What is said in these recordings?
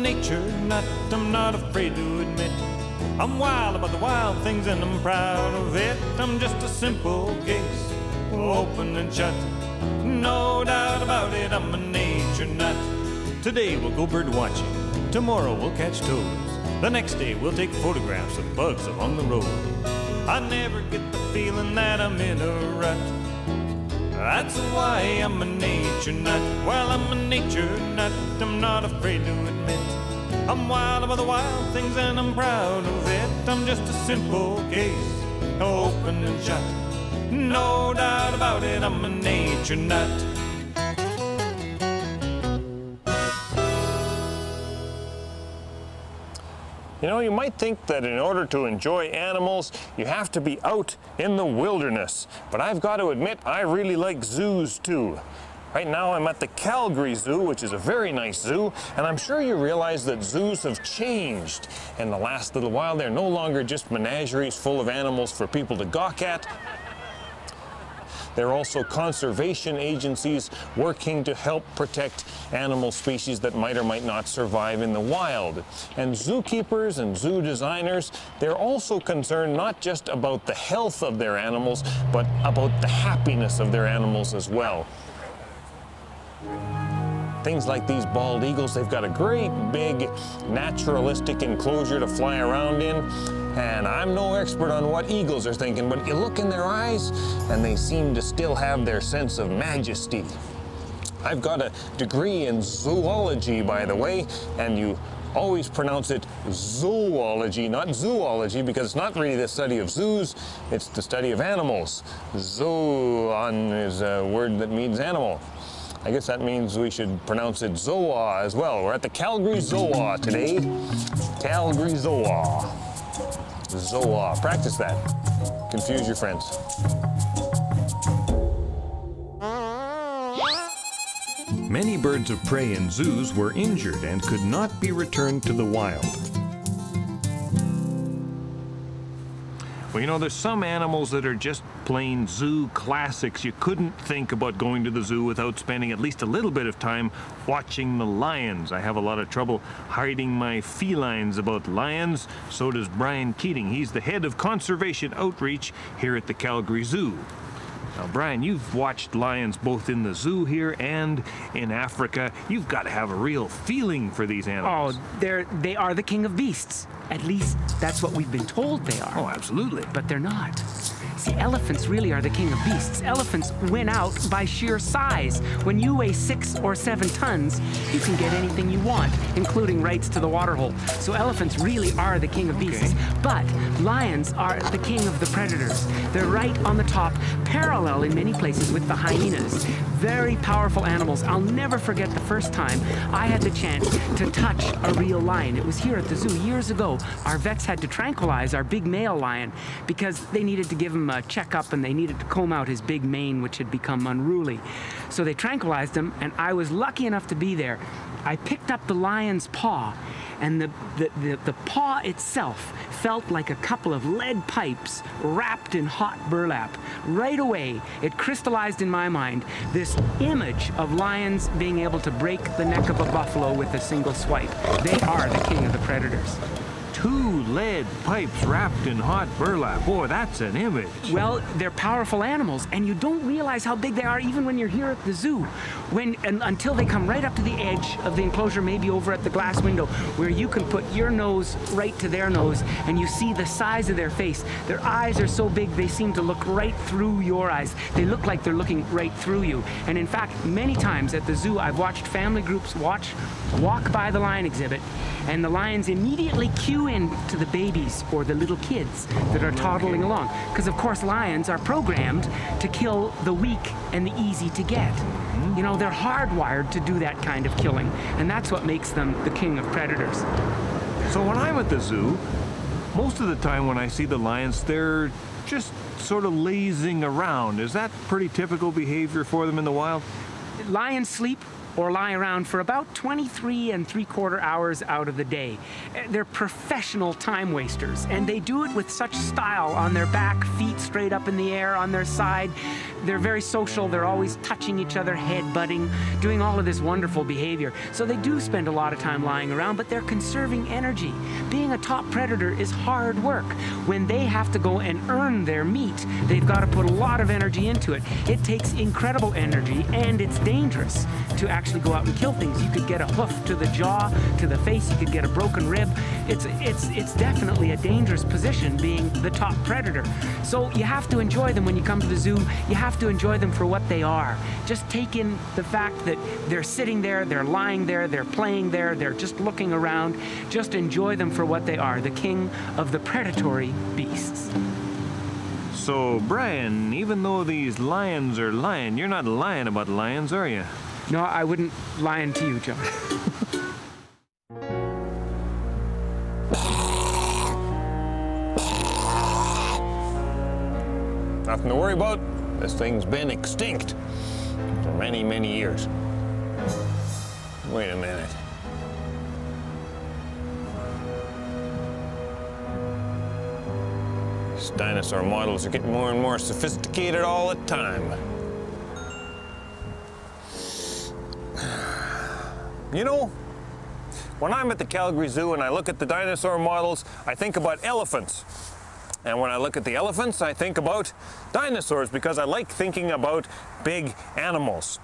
nature nut, I'm not afraid to admit. I'm wild about the wild things and I'm proud of it. I'm just a simple case, open and shut. No doubt about it, I'm a nature nut. Today we'll go bird watching, tomorrow we'll catch toads. The next day we'll take photographs of bugs along the road. I never get the feeling that I'm in a rut. That's why I'm a nature nut. Well, I'm a nature nut. I'm not afraid to admit. I'm wild about the wild things and I'm proud of it. I'm just a simple case, open and shut. No doubt about it, I'm a nature nut. You know, you might think that in order to enjoy animals, you have to be out in the wilderness. But I've got to admit, I really like zoos too. Right now I'm at the Calgary Zoo, which is a very nice zoo, and I'm sure you realize that zoos have changed. In the last little while, they're no longer just menageries full of animals for people to gawk at. There are also conservation agencies working to help protect animal species that might or might not survive in the wild. And zookeepers and zoo designers, they're also concerned not just about the health of their animals, but about the happiness of their animals as well. Things like these bald eagles, they've got a great big naturalistic enclosure to fly around in. And I'm no expert on what eagles are thinking, but you look in their eyes and they seem to still have their sense of majesty. I've got a degree in zoology, by the way, and you always pronounce it zoology, not zoology, because it's not really the study of zoos, it's the study of animals. Zoon is a word that means animal. I guess that means we should pronounce it Zoa as well. We're at the Calgary Zoa today. Calgary Zoa. Zoa. Practice that. Confuse your friends. Many birds of prey in zoos were injured and could not be returned to the wild. Well, you know, there's some animals that are just plain zoo classics. You couldn't think about going to the zoo without spending at least a little bit of time watching the lions. I have a lot of trouble hiding my felines about lions. So does Brian Keating. He's the head of conservation outreach here at the Calgary Zoo. Now, Brian, you've watched lions both in the zoo here and in Africa. You've got to have a real feeling for these animals. Oh, they're they are the king of beasts. At least that's what we've been told they are. Oh, absolutely. But they're not. See, elephants really are the king of beasts. Elephants win out by sheer size. When you weigh six or seven tons, you can get anything you want, including rights to the waterhole. So elephants really are the king of beasts. Okay. But lions are the king of the predators. They're right on the top, parallel in many places with the hyenas. Very powerful animals. I'll never forget the first time I had the chance to touch a real lion. It was here at the zoo years ago. Our vets had to tranquilize our big male lion because they needed to give him a checkup and they needed to comb out his big mane, which had become unruly. So they tranquilized him, and I was lucky enough to be there. I picked up the lion's paw, and the, the, the, the paw itself felt like a couple of lead pipes wrapped in hot burlap. Right away, it crystallized in my mind this image of lions being able to break the neck of a buffalo with a single swipe. They are the king of the predators. Two lead pipes wrapped in hot burlap. Boy, that's an image. Well, they're powerful animals, and you don't realize how big they are even when you're here at the zoo. When and, until they come right up to the edge of the enclosure, maybe over at the glass window, where you can put your nose right to their nose, and you see the size of their face. Their eyes are so big they seem to look right through your eyes. They look like they're looking right through you. And in fact, many times at the zoo, I've watched family groups watch walk by the lion exhibit, and the lions immediately cue in to the babies or the little kids that are toddling along. Because of course lions are programmed to kill the weak and the easy to get. Mm-hmm. You know, they're hardwired to do that kind of killing, and that's what makes them the king of predators. So when I'm at the zoo, most of the time when I see the lions, they're just sort of lazing around. Is that pretty typical behavior for them in the wild? Lions sleep or lie around for about 23 and three quarter hours out of the day. They're professional time wasters, and they do it with such style on their back, feet straight up in the air, on their side. They're very social. They're always touching each other, head butting, doing all of this wonderful behavior. So they do spend a lot of time lying around, but they're conserving energy. Being a top predator is hard work. When they have to go and earn their meat, they've got to put a lot of energy into it. It takes incredible energy and it's dangerous to actually go out and kill things. You could get a hoof to the jaw, to the face, you could get a broken rib. It's it's it's definitely a dangerous position being the top predator. So you have to enjoy them when you come to the zoo. You have to enjoy them for what they are. Just take in the fact that they're sitting there, they're lying there, they're playing there, they're just looking around. Just enjoy them for what they are, the king of the predatory beasts. So, Brian, even though these lions are lying, you're not lying about lions, are you? No, I wouldn't lie to you, John. Nothing to worry about. This thing's been extinct for many, many years. Wait a minute. These dinosaur models are getting more and more sophisticated all the time. You know, when I'm at the Calgary Zoo and I look at the dinosaur models, I think about elephants. And when I look at the elephants, I think about dinosaurs because I like thinking about big animals.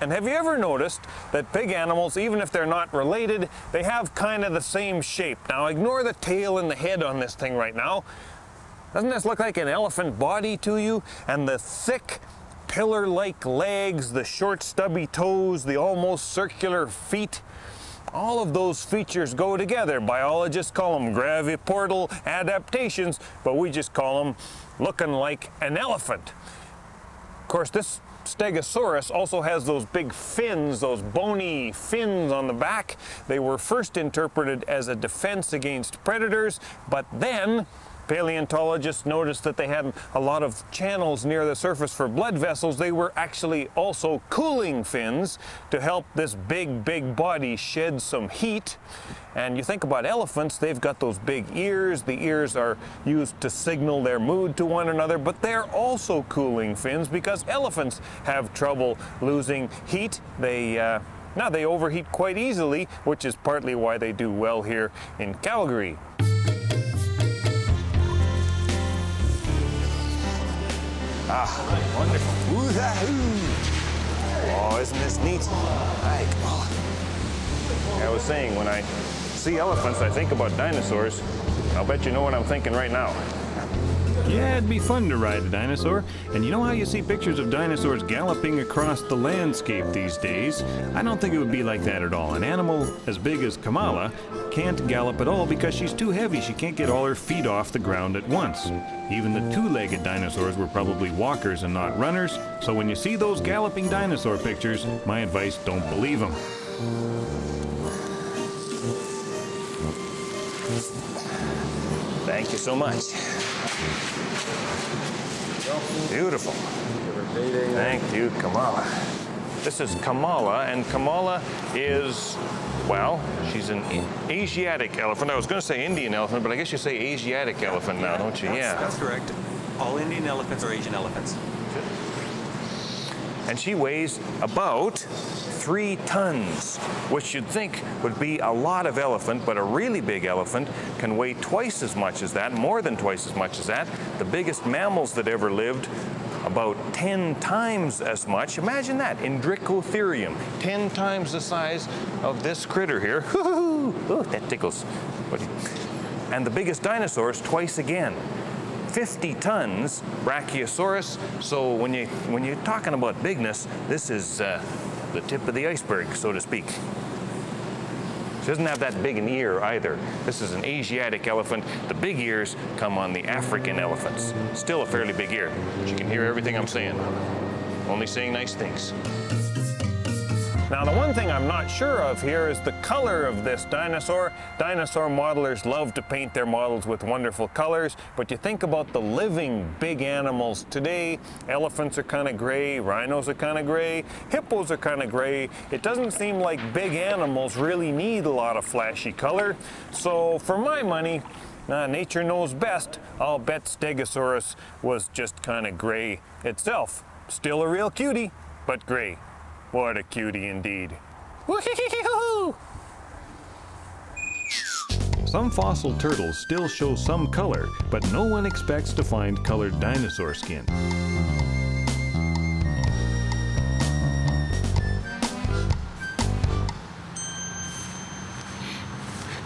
And have you ever noticed that big animals, even if they're not related, they have kind of the same shape? Now ignore the tail and the head on this thing right now. Doesn't this look like an elephant body to you? And the thick, pillar-like legs, the short stubby toes, the almost circular feet. All of those features go together. Biologists call them graviportal adaptations, but we just call them looking like an elephant. Of course, this Stegosaurus also has those big fins, those bony fins on the back. They were first interpreted as a defense against predators, but then paleontologists noticed that they had a lot of channels near the surface for blood vessels. They were actually also cooling fins to help this big, big body shed some heat. And you think about elephants, they've got those big ears. The ears are used to signal their mood to one another, but they're also cooling fins because elephants have trouble losing heat. They uh, now they overheat quite easily, which is partly why they do well here in Calgary. Ah, wonderful. Oh, isn't this neat? Hi, I was saying, when I see elephants, I think about dinosaurs. I'll bet you know what I'm thinking right now. Yeah, it'd be fun to ride a dinosaur. And you know how you see pictures of dinosaurs galloping across the landscape these days? I don't think it would be like that at all. An animal as big as Kamala can't gallop at all because she's too heavy. She can't get all her feet off the ground at once. Even the two-legged dinosaurs were probably walkers and not runners. So when you see those galloping dinosaur pictures, my advice, don't believe them. Thank you so much. Beautiful. Thank you, Kamala. This is Kamala, and Kamala is, well, she's an Asiatic elephant. I was going to say Indian elephant, but I guess you say Asiatic elephant now, don't you? That's, yeah. That's correct. All Indian elephants are Asian elephants. And she weighs about three tons, which you'd think would be a lot of elephant, but a really big elephant can weigh twice as much as that, more than twice as much as that. The biggest mammals that ever lived about 10 times as much. Imagine that, Indricotherium, 10 times the size of this critter here. Ooh, that tickles. And the biggest dinosaurs twice again. 50 tons, Brachiosaurus. So when you when you're talking about bigness, this is uh, the tip of the iceberg, so to speak. She doesn't have that big an ear either. This is an Asiatic elephant. The big ears come on the African elephants. Still a fairly big ear. She can hear everything I'm saying. Only saying nice things. Now, the one thing I'm not sure of here is the color of this dinosaur. Dinosaur modelers love to paint their models with wonderful colors, but you think about the living big animals today, elephants are kind of gray, rhinos are kind of gray, hippos are kind of gray. It doesn't seem like big animals really need a lot of flashy color. So for my money, nature knows best. I'll bet Stegosaurus was just kind of gray itself. Still a real cutie, but gray. What a cutie indeed. Some fossil turtles still show some color, but no one expects to find colored dinosaur skin.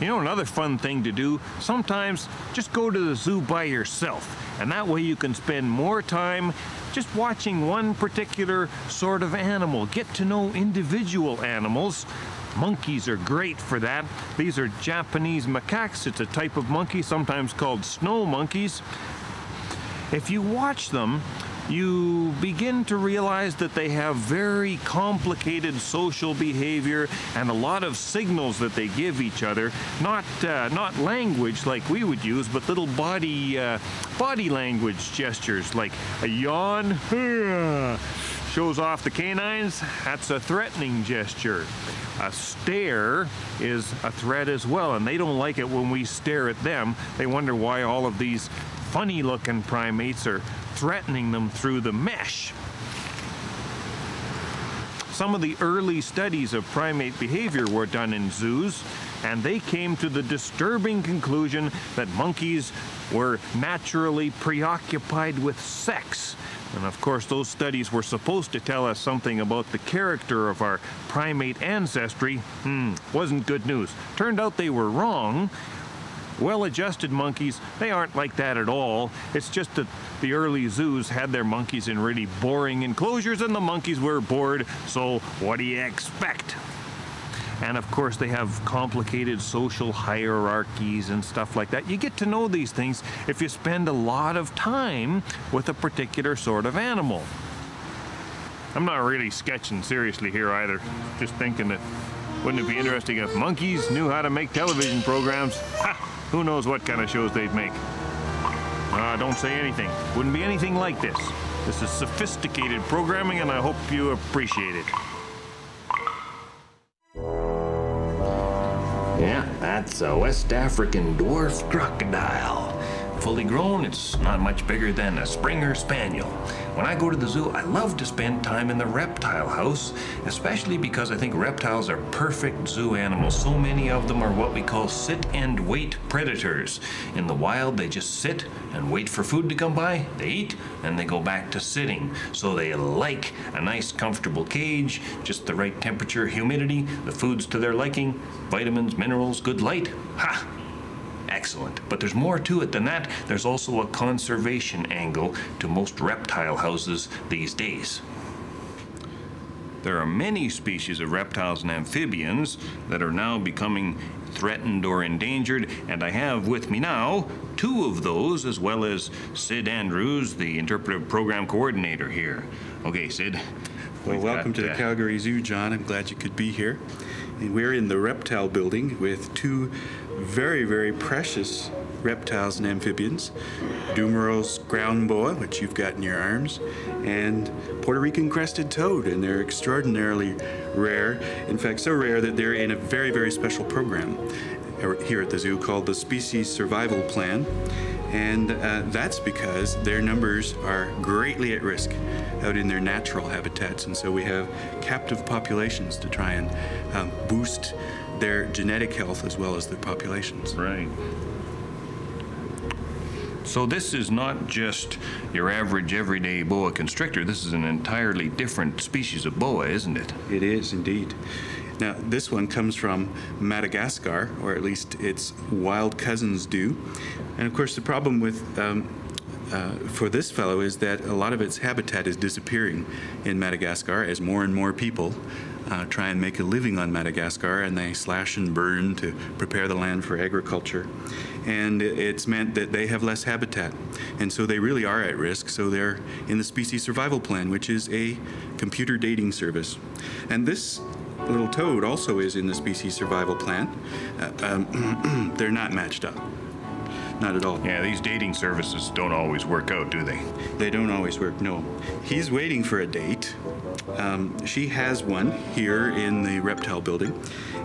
You know, another fun thing to do, sometimes just go to the zoo by yourself. And that way you can spend more time just watching one particular sort of animal. Get to know individual animals. Monkeys are great for that. These are Japanese macaques. It's a type of monkey, sometimes called snow monkeys. If you watch them, you begin to realize that they have very complicated social behavior and a lot of signals that they give each other. Not uh, not language like we would use, but little body uh, body language gestures like a yawn. Shows off the canines. That's a threatening gesture. A stare is a threat as well, and they don't like it when we stare at them. They wonder why all of these funny looking primates are threatening them through the mesh. Some of the early studies of primate behavior were done in zoos, and they came to the disturbing conclusion that monkeys were naturally preoccupied with sex. And of course, those studies were supposed to tell us something about the character of our primate ancestry. Hmm, wasn't good news. Turned out they were wrong, well-adjusted monkeys, they aren't like that at all. It's just that the early zoos had their monkeys in really boring enclosures and the monkeys were bored, so what do you expect? And of course, they have complicated social hierarchies and stuff like that. You get to know these things if you spend a lot of time with a particular sort of animal. I'm not really sketching seriously here either. Just thinking that wouldn't it be interesting if monkeys knew how to make television programs? Ha! Who knows what kind of shows they'd make? Uh, don't say anything. Wouldn't be anything like this. This is sophisticated programming, and I hope you appreciate it. Yeah, that's a West African dwarf crocodile. Fully grown, it's not much bigger than a Springer Spaniel. When I go to the zoo, I love to spend time in the reptile house, especially because I think reptiles are perfect zoo animals. So many of them are what we call sit and wait predators. In the wild, they just sit and wait for food to come by, they eat, and they go back to sitting. So they like a nice, comfortable cage, just the right temperature, humidity, the foods to their liking, vitamins, minerals, good light. Ha! Excellent. But there's more to it than that. There's also a conservation angle to most reptile houses these days. There are many species of reptiles and amphibians that are now becoming threatened or endangered, and I have with me now two of those, as well as Sid Andrews, the interpretive program coordinator here. Okay, Sid. Well, welcome got, to the uh, Calgary Zoo, John. I'm glad you could be here. And we're in the reptile building with two very, very precious reptiles and amphibians. Dumeril's ground boa, which you've got in your arms, and Puerto Rican crested toad, and they're extraordinarily rare. In fact, so rare that they're in a very, very special program here at the zoo called the Species Survival Plan. And uh, that's because their numbers are greatly at risk out in their natural habitats. And so we have captive populations to try and um, boost their genetic health as well as their populations. Right. So this is not just your average everyday boa constrictor. This is an entirely different species of boa, isn't it? It is indeed. Now, this one comes from Madagascar, or at least its wild cousins do. And of course, the problem with um, uh, for this fellow is that a lot of its habitat is disappearing in Madagascar as more and more people uh, try and make a living on Madagascar and they slash and burn to prepare the land for agriculture. And it's meant that they have less habitat. And so they really are at risk. So they're in the Species Survival Plan, which is a computer dating service. And this little toad also is in the Species Survival Plan. Uh, um, they're not matched up. Not at all. Yeah, these dating services don't always work out, do they? They don't always work, no. He's waiting for a date. Um, she has one here in the reptile building.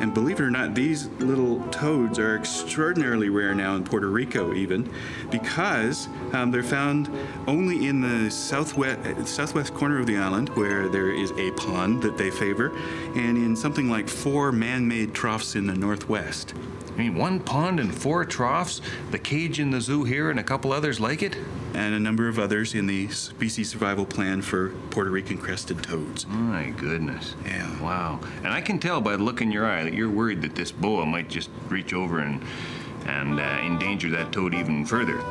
And believe it or not, these little toads are extraordinarily rare now in Puerto Rico, even because um, they're found only in the southwest, southwest corner of the island where there is a pond that they favor, and in something like four man made troughs in the northwest. I mean, one pond and four troughs, the cage in the zoo here, and a couple others like it? And a number of others in the species survival plan for Puerto Rican crested toads. My goodness. Yeah. Wow. And I can tell by the look in your eye that you're worried that this boa might just reach over and and uh, endanger that toad even further.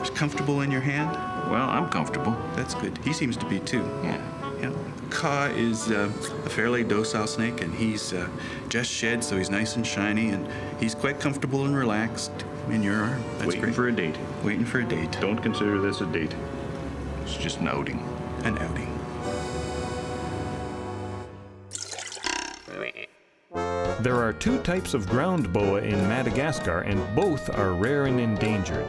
Is comfortable in your hand? Well, I'm comfortable. That's good. He seems to be too. Yeah. Yeah. Ka is uh, a fairly docile snake, and he's uh, just shed, so he's nice and shiny, and he's quite comfortable and relaxed in your arm. That's Waiting great. for a date. Waiting for a date. Don't consider this a date. It's just an outing. An outing. There are two types of ground boa in Madagascar, and both are rare and endangered.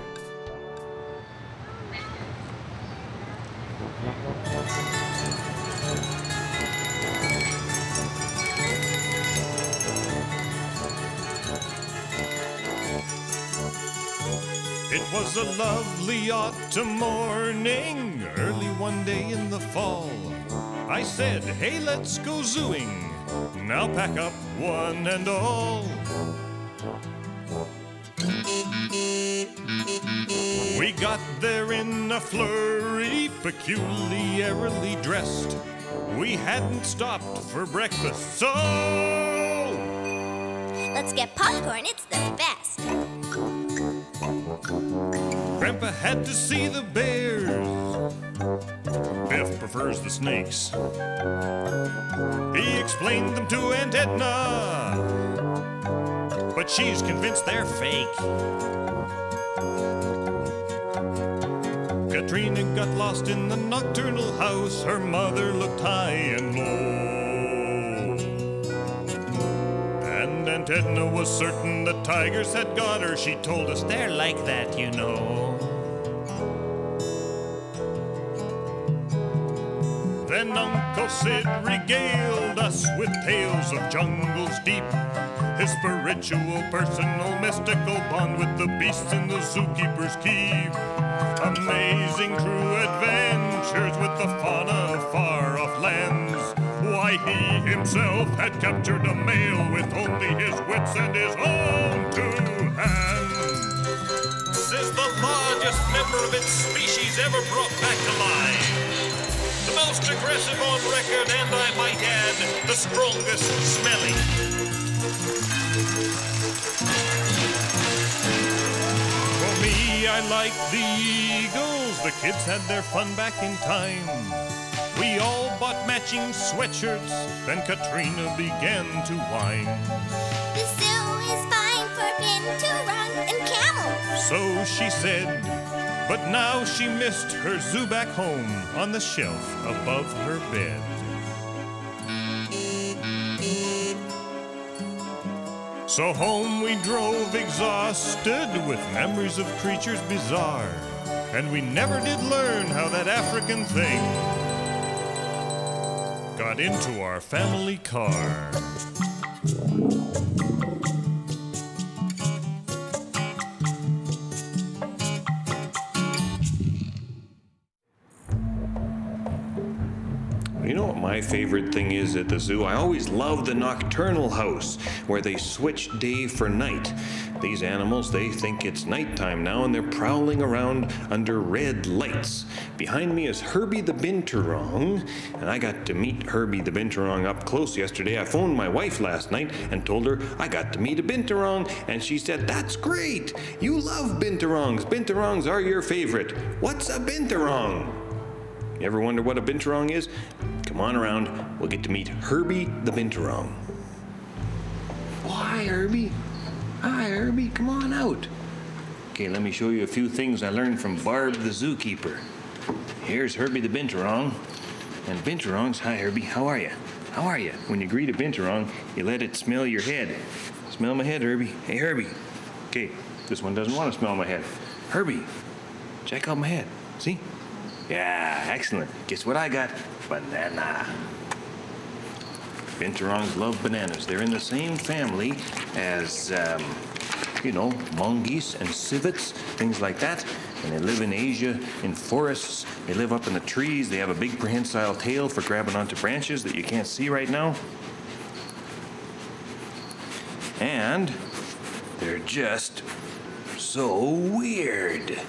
Was a lovely autumn morning, early one day in the fall. I said, hey, let's go zooing. Now pack up one and all. We got there in a flurry, peculiarly dressed. We hadn't stopped for breakfast, so Let's get popcorn, it's the best. Grandpa had to see the bears. Biff prefers the snakes. He explained them to Aunt Edna, but she's convinced they're fake. Katrina got lost in the nocturnal house. Her mother looked high and low. And Aunt Edna was certain the tigers had got her. She told us they're like that, you know. Sid regaled us with tales of jungles deep. His spiritual, personal, mystical bond with the beasts in the zookeeper's keep. Amazing true adventures with the fauna of far off lands. Why he himself had captured a male with only his wits and his own two hands. Says the largest member of its species ever brought back to life. The most aggressive on record, and I might add, the strongest smelling. For me, I like the Eagles. The kids had their fun back in time. We all bought matching sweatshirts, then Katrina began to whine. The zoo is fine for binturong and camels. So she said, but now she missed her zoo back home on the shelf above her bed. So home we drove exhausted with memories of creatures bizarre. And we never did learn how that African thing got into our family car. Favorite thing is at the zoo? I always love the nocturnal house where they switch day for night. These animals, they think it's nighttime now and they're prowling around under red lights. Behind me is Herbie the Binturong, and I got to meet Herbie the Binturong up close yesterday. I phoned my wife last night and told her I got to meet a Binturong, and she said, That's great! You love Binturongs. Binturongs are your favorite. What's a Binturong? You ever wonder what a binturong is? Come on around. We'll get to meet Herbie the binturong. Oh, hi, Herbie. Hi, Herbie. Come on out. Okay, let me show you a few things I learned from Barb the zookeeper. Here's Herbie the binturong. And binturongs, hi, Herbie. How are you? How are you? When you greet a binturong, you let it smell your head. Smell my head, Herbie. Hey, Herbie. Okay, This one doesn't want to smell my head. Herbie, check out my head. See? Yeah, excellent. Guess what I got? Banana. Binturongs love bananas. They're in the same family as, um, you know, mongoose and civets, things like that. And they live in Asia in forests. They live up in the trees. They have a big prehensile tail for grabbing onto branches that you can't see right now. And they're just so weird.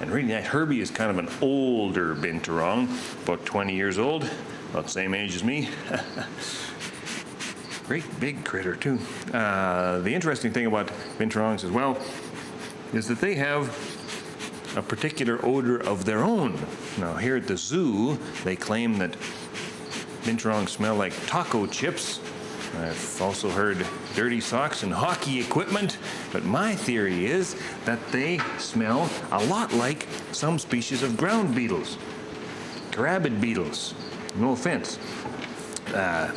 And really nice. Herbie is kind of an older binturong, about 20 years old, about the same age as me. Great big critter, too. Uh, the interesting thing about binturongs as well is that they have a particular odor of their own. Now, here at the zoo, they claim that binturongs smell like taco chips. I've also heard dirty socks and hockey equipment, but my theory is that they smell a lot like some species of ground beetles, carabid beetles. No offense. Uh,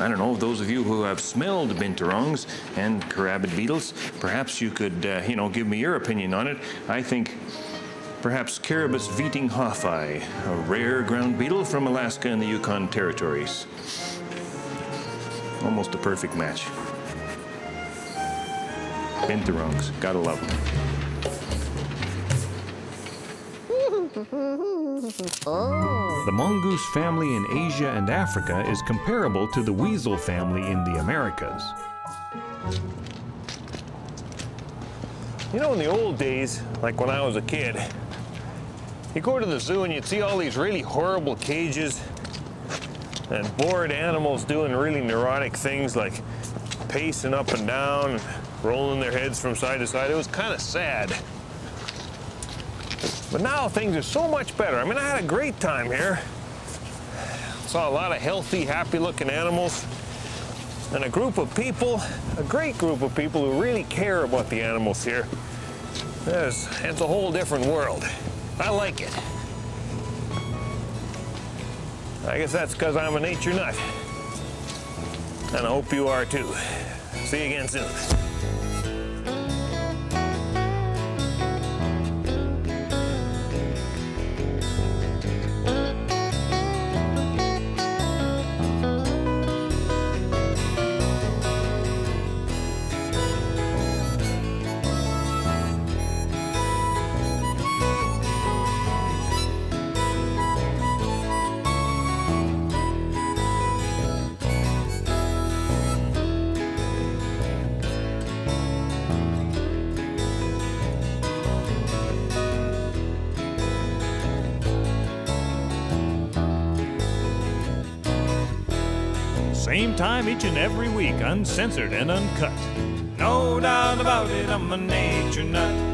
I don't know, those of you who have smelled binturongs and carabid beetles, perhaps you could, uh, you know, give me your opinion on it. I think perhaps Carabus vietinghoffi, a rare ground beetle from Alaska and the Yukon territories. Almost a perfect match. Binturongs, gotta love them. The mongoose family in Asia and Africa is comparable to the weasel family in the Americas. You know, in the old days, like when I was a kid, you go to the zoo and you'd see all these really horrible cages and bored animals doing really neurotic things like pacing up and down rolling their heads from side to side. It was kind of sad. But now things are so much better. I mean, I had a great time here. Saw a lot of healthy, happy looking animals and a group of people, a great group of people who really care about the animals here. It's, it's a whole different world. I like it. I guess that's because I'm a nature nut. And I hope you are too. See you again soon. Time each and every week, uncensored and uncut. No doubt about it, I'm a nature nut.